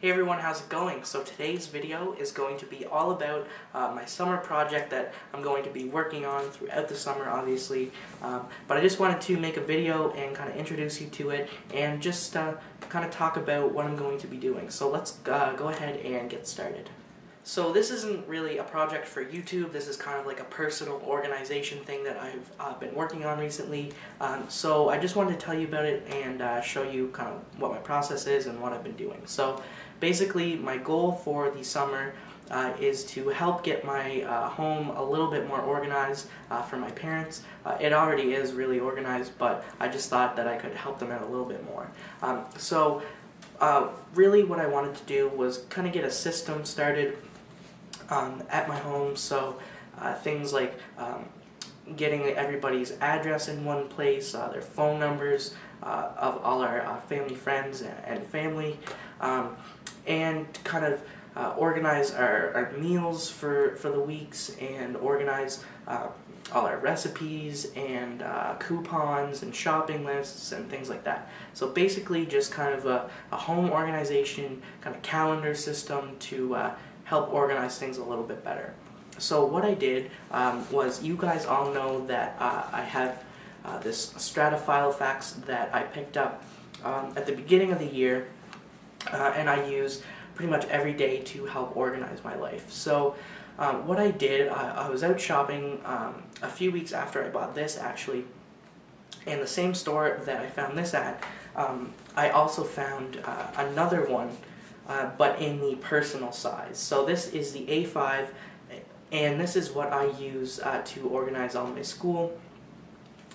Hey everyone, how's it going? So today's video is going to be all about uh, my summer project that I'm going to be working on throughout the summer, obviously. Um, but I just wanted to make a video and kind of introduce you to it and just uh, kind of talk about what I'm going to be doing. So let's uh, go ahead and get started. So this isn't really a project for YouTube, this is kind of like a personal organization thing that I've uh, been working on recently. Um, so I just wanted to tell you about it and uh, show you kind of what my process is and what I've been doing. So basically my goal for the summer uh, is to help get my uh, home a little bit more organized uh, for my parents. Uh, it already is really organized, but I just thought that I could help them out a little bit more. Um, so uh, really what I wanted to do was kind of get a system started um, at my home. So uh, things like um, getting everybody's address in one place, their phone numbers of all our family friends and family, um, and kind of uh, organize our, our meals for, for the weeks and organize uh, all our recipes and uh, coupons and shopping lists and things like that. So basically just kind of a, a home organization, kind of calendar system to uh, help organize things a little bit better. So what I did um, was, you guys all know that uh, I have uh, this Stratafilofax that I picked up um, at the beginning of the year, uh, and I use pretty much every day to help organize my life. So um, what I did, I, I was out shopping um, a few weeks after I bought this actually, in the same store that I found this at, um, I also found uh, another one uh, but in the personal size. So this is the A5, and this is what I use uh, to organize all my school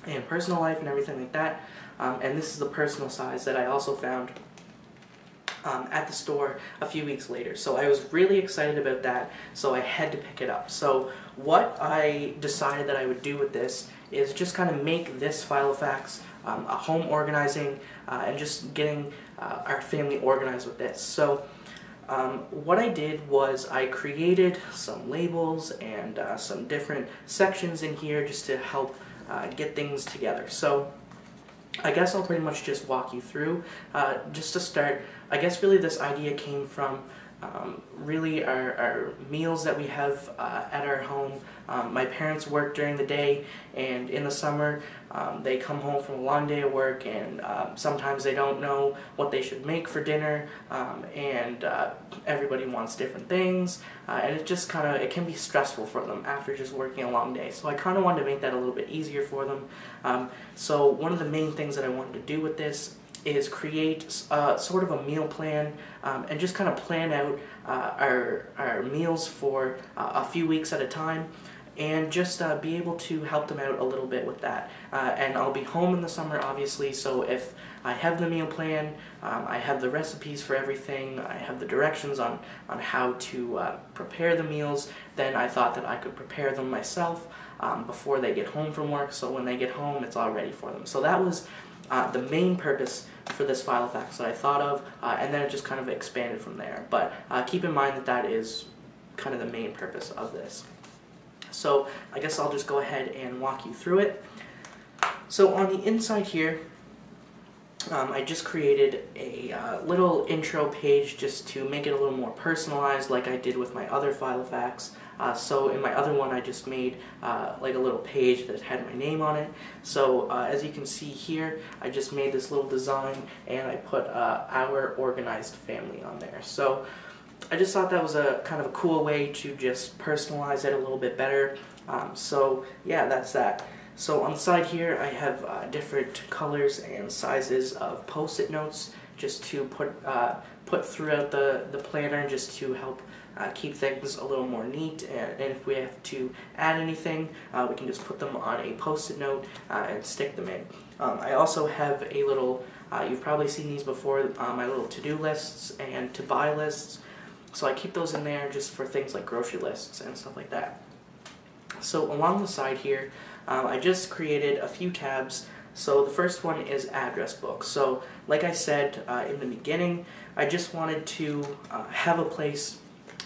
and personal life and everything like that. Um, and this is the personal size that I also found um, at the store a few weeks later. So I was really excited about that, so I had to pick it up. So what I decided that I would do with this is just kind of make this Filofax um, a home organizing uh, and just getting uh, our family organized with this. So um, what I did was I created some labels and uh, some different sections in here just to help uh, get things together. So I guess I'll pretty much just walk you through. Uh, just to start, I guess really this idea came from um, really our, our, meals that we have uh, at our home. Um, my parents work during the day and in the summer um, they come home from a long day of work and um, sometimes they don't know what they should make for dinner um, and uh, everybody wants different things uh, and it just kind of it can be stressful for them after just working a long day so I kind of wanted to make that a little bit easier for them um, so one of the main things that I wanted to do with this is create uh, sort of a meal plan um, and just kind of plan out uh, our, our meals for uh, a few weeks at a time and just uh, be able to help them out a little bit with that. Uh, and I'll be home in the summer obviously so if I have the meal plan, um, I have the recipes for everything, I have the directions on, on how to uh, prepare the meals, then I thought that I could prepare them myself um, before they get home from work so when they get home it's all ready for them. So that was uh, the main purpose for this Filofax that I thought of, uh, and then it just kind of expanded from there. But uh, keep in mind that that is kind of the main purpose of this. So I guess I'll just go ahead and walk you through it. So on the inside here, um, I just created a uh, little intro page just to make it a little more personalized like I did with my other Filofax. Uh, so in my other one I just made uh, like a little page that had my name on it. So uh, as you can see here I just made this little design and I put uh, our organized family on there. So I just thought that was a kind of a cool way to just personalize it a little bit better. Um, so yeah that's that. So on the side here I have uh, different colors and sizes of post-it notes just to put uh, put throughout the, the planner just to help uh, keep things a little more neat and, and, if we have to add anything uh, we can just put them on a post-it note uh, and stick them in. Um, I also have a little, uh, you've probably seen these before, my little to-do lists and to-buy lists so I keep those in there just for things like grocery lists and stuff like that. So along the side here um, I just created a few tabs. So the first one is address book. So like I said uh, in the beginning, I just wanted to uh, have a place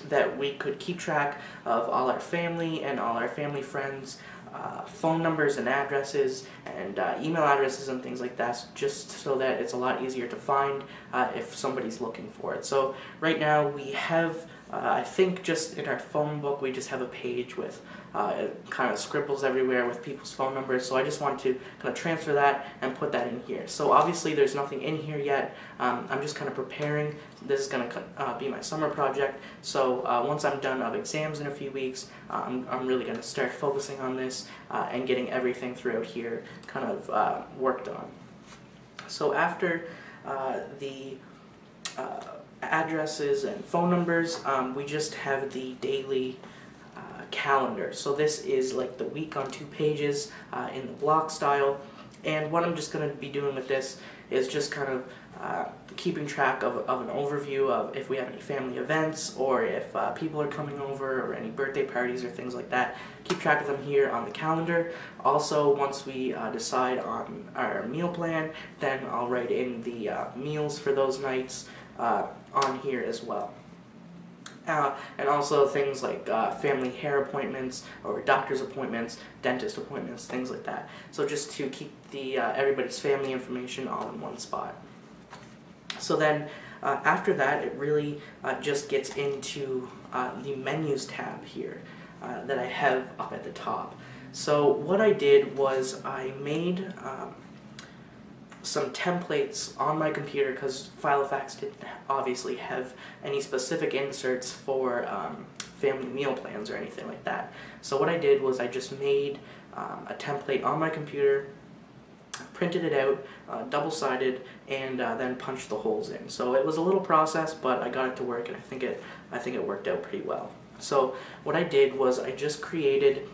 that we could keep track of all our family and all our family friends uh, phone numbers and addresses and uh, email addresses and things like that just so that it's a lot easier to find uh, if somebody's looking for it. So right now we have, I think just in our phone book we just have a page with uh, kind of scribbles everywhere with people's phone numbers. So I just want to kind of transfer that and put that in here. So obviously there's nothing in here yet. Um, I'm just kind of preparing. This is going to uh, be my summer project. So uh, once I'm done of exams in a few weeks, uh, I'm, I'm really going to start focusing on this uh, and getting everything throughout here kind of uh, worked on. So after the addresses and phone numbers, um, we just have the daily calendar. So this is like the week on two pages uh, in the block style. And what I'm just going to be doing with this is just kind of uh, keeping track of, of an overview of if we have any family events or if uh, people are coming over or any birthday parties or things like that. Keep track of them here on the calendar. Also, once we uh, decide on our meal plan, then I'll write in the uh, meals for those nights uh, on here as well. Uh, and also things like uh, family hair appointments or doctor's appointments, dentist appointments, things like that. So just to keep the uh, everybody's family information all in one spot. So then uh, after that, it really uh, just gets into uh, the menus tab here that I have up at the top. So what I did was I made um, some templates on my computer because Filofax didn't obviously have any specific inserts for um, family meal plans or anything like that. So what I did was I just made um, a template on my computer, printed it out, uh, double-sided, and uh, then punched the holes in. So it was a little process, but I got it to work, and I think it I think it worked out pretty well. So what I did was I just created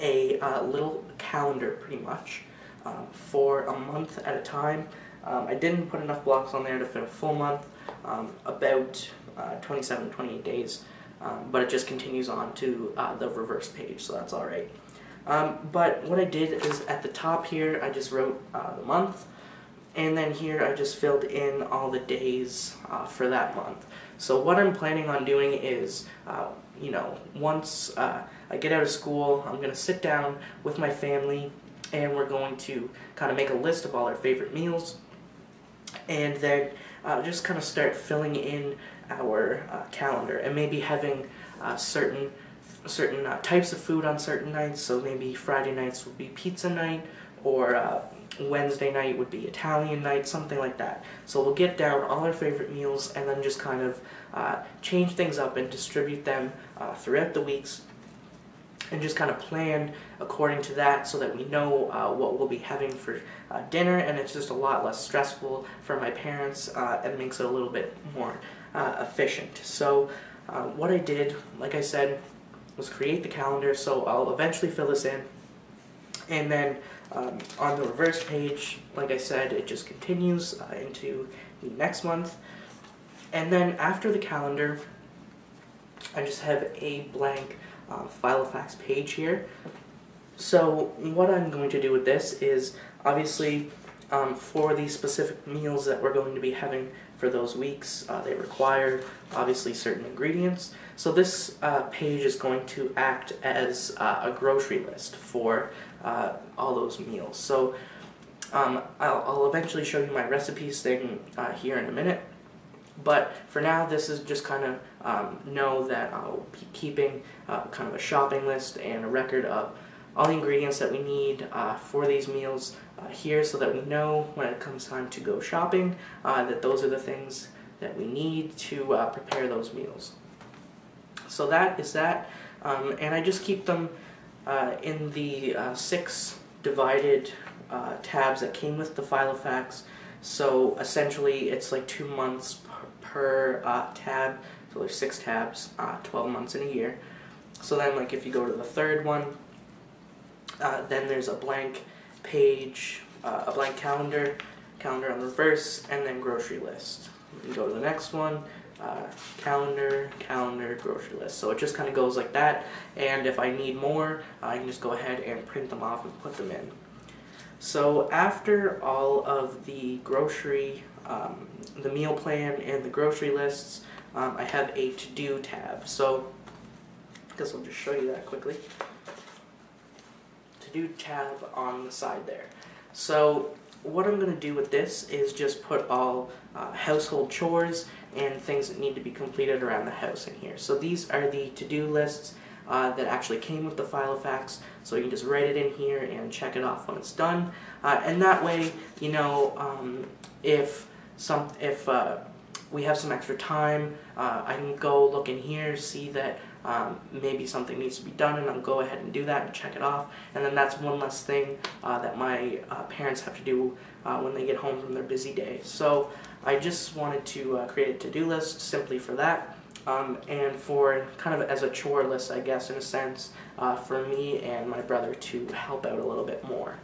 a uh, little calendar, pretty much, um, for a month at a time. Um, I didn't put enough blocks on there to fit a full month, um, about uh, 27, 28 days, um, but it just continues on to uh, the reverse page, so that's alright. Um, but what I did is at the top here, I just wrote uh, the month, and then here I just filled in all the days uh, for that month. So what I'm planning on doing is, uh, you know, once uh, I get out of school, I'm going to sit down with my family and we're going to kind of make a list of all our favorite meals. And then uh, just kind of start filling in our uh, calendar and maybe having uh, certain certain uh, types of food on certain nights. So maybe Friday nights would be pizza night or uh, Wednesday night would be Italian night, something like that. So we'll get down all our favorite meals and then just kind of uh, change things up and distribute them throughout the weeks and just kind of plan according to that so that we know uh, what we'll be having for uh, dinner and it's just a lot less stressful for my parents uh, and makes it a little bit more uh, efficient. So uh, what I did, like I said, was create the calendar so I'll eventually fill this in and then um, on the reverse page, like I said, it just continues uh, into the next month. And then after the calendar, I just have a blank uh, Filofax page here. So what I'm going to do with this is obviously um, for the specific meals that we're going to be having for those weeks, uh, they require obviously certain ingredients. So this uh, page is going to act as uh, a grocery list for uh, all those meals. So um, I'll, I'll, eventually show you my recipes thing uh, here in a minute. But for now, this is just kind of um, know that I'll be keeping uh, kind of a shopping list and a record of all the ingredients that we need uh, for these meals uh, here so that we know when it comes time to go shopping uh, that those are the things that we need to uh, prepare those meals. So that is that, um, and I just keep them uh, in the six divided tabs that came with the Filofax. So essentially, it's like two months per uh, tab. So there's six tabs, uh, 12 months in a year. So then like if you go to the third one, uh, then there's a blank page, uh, a blank calendar, calendar on the reverse, and then grocery list. You go to the next one, uh, calendar, calendar, grocery list. So it just kind of goes like that. And if I need more, I can just go ahead and print them off and put them in. So after all of the grocery um, the meal plan and the grocery lists, um, I have a to-do tab. So I guess I'll just show you that quickly. to-do tab on the side there. So what I'm going to do with this is just put all uh, household chores and things that need to be completed around the house in here. So these are the to-do lists uh, that actually came with the Filofax, so you can just write it in here and check it off when it's done. Uh, and that way, you know, um, if some if uh, we have some extra time, uh, I can go look in here, see that um, maybe something needs to be done, and I'll go ahead and do that and check it off. And then that's one less thing uh, that my uh, parents have to do uh, when they get home from their busy day. So I just wanted to uh, create a to-do list simply for that. Um, and for kind of as a chore list, I guess, in a sense, uh, for me and my brother to help out a little bit more.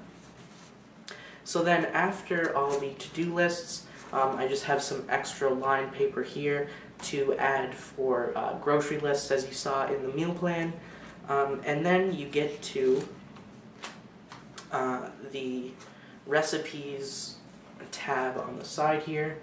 So then after all the to-do lists, um, I just have some extra line paper here to add for uh, grocery lists as you saw in the meal plan. Um, and then you get to uh, the recipes tab on the side here.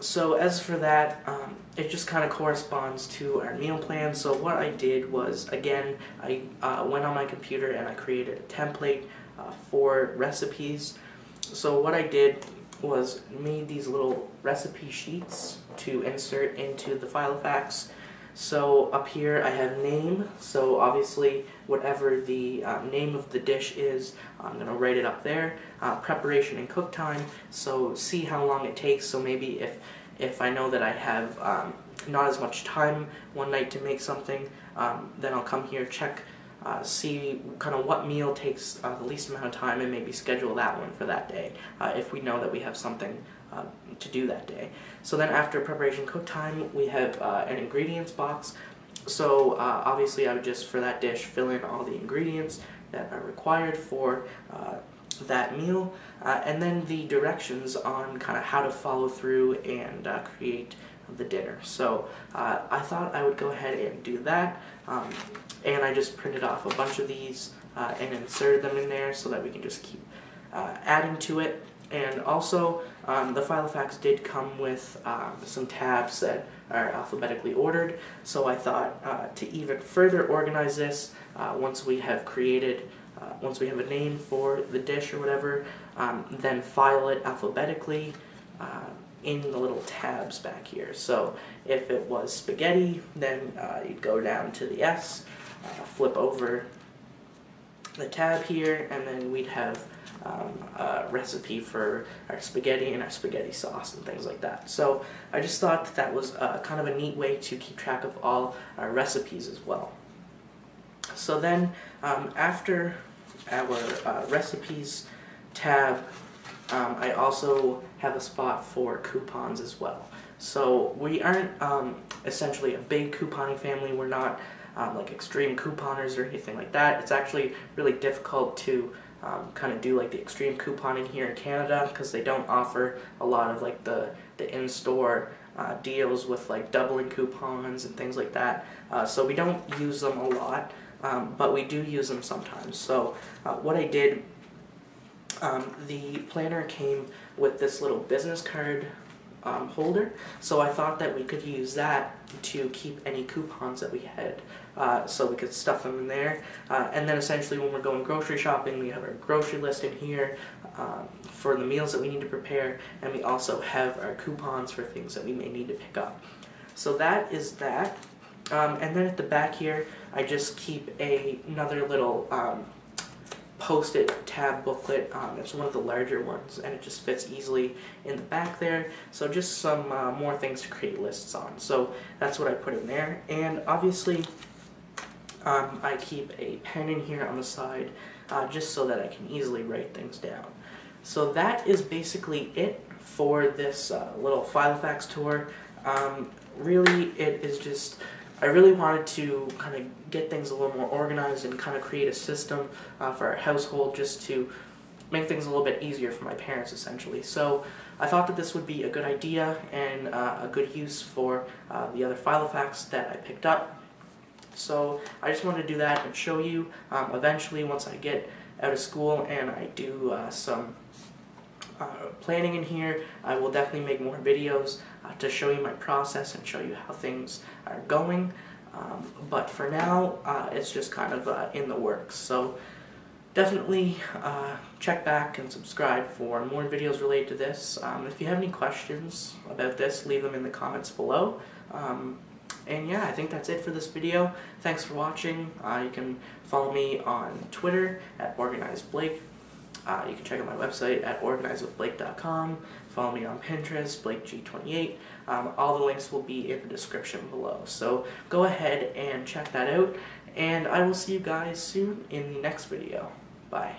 So as for that, um, it just kind of corresponds to our meal plan. So what I did was, again, I uh, went on my computer and I created a template uh, for recipes. So what I did was made these little recipe sheets to insert into the Filofax. So up here I have name, so obviously whatever the uh, name of the dish is, I'm going to write it up there. Uh, preparation and cook time, so see how long it takes, so maybe if, if I know that I have um, not as much time one night to make something, um, then I'll come here, check uh, see kind of what meal takes uh, the least amount of time and maybe schedule that one for that day uh, if we know that we have something uh, to do that day. So then after preparation cook time we have uh, an ingredients box. So uh, obviously I would just for that dish fill in all the ingredients that are required for that meal and then the directions on kind of how to follow through and create the dinner. So I thought I would go ahead and do that. Um, and I just printed off a bunch of these uh, and inserted them in there so that we can just keep uh, adding to it. And also, um, the Filofax did come with um, some tabs that are alphabetically ordered, so I thought uh, to even further organize this, uh, once we have created, uh, once we have a name for the dish or whatever, um, then file it alphabetically uh, in the little tabs back here. So if it was spaghetti, then you'd go down to the S, uh, flip over the tab here, and then we'd have um, a recipe for our spaghetti and our spaghetti sauce and things like that. So I just thought that, that was uh, kind of a neat way to keep track of all our recipes as well. So then um, after our uh, recipes tab, um, I also have a spot for coupons as well. So we aren't um, essentially a big couponing family. We're not um, like extreme couponers or anything like that. It's actually really difficult to um, kind of do like the extreme couponing here in Canada because they don't offer a lot of like the, the in-store uh, deals with like doubling coupons and things like that. Uh, so we don't use them a lot, um, but we do use them sometimes. So uh, what I did, um, the planner came with this little business card um, holder. So I thought that we could use that to keep any coupons that we had. Uh, so we could stuff them in there. Uh, and then essentially when we're going grocery shopping, we have our grocery list in here um, for the meals that we need to prepare. And we also have our coupons for things that we may need to pick up. So that is that. Um, and then at the back here, I just keep a, another little um, post-it tab booklet. Um, it's one of the larger ones and it just fits easily in the back there. So just some uh, more things to create lists on. So that's what I put in there. And obviously um, I keep a pen in here on the side uh, just so that I can easily write things down. So that is basically it for this uh, little Filofax tour. Um, really, it is just I really wanted to kind of get things a little more organized and kind of create a system uh, for our household just to make things a little bit easier for my parents essentially. So I thought that this would be a good idea and uh, a good use for uh, the other Filofax that I picked up. So I just wanted to do that and show you um, eventually once I get out of school and I do uh, some uh, planning in here. I will definitely make more videos uh, to show you my process and show you how things are going. Um, but for now, uh, it's just kind of uh, in the works. So definitely uh, check back and subscribe for more videos related to this. Um, if you have any questions about this, leave them in the comments below. Um, and yeah, I think that's it for this video. Thanks for watching. Uh, you can follow me on Twitter at OrganizedBlake. Uh, you can check out my website at organizewithblake.com. Follow me on Pinterest, BlakeG28. Um, all the links will be in the description below. So go ahead and check that out. And I will see you guys soon in the next video. Bye.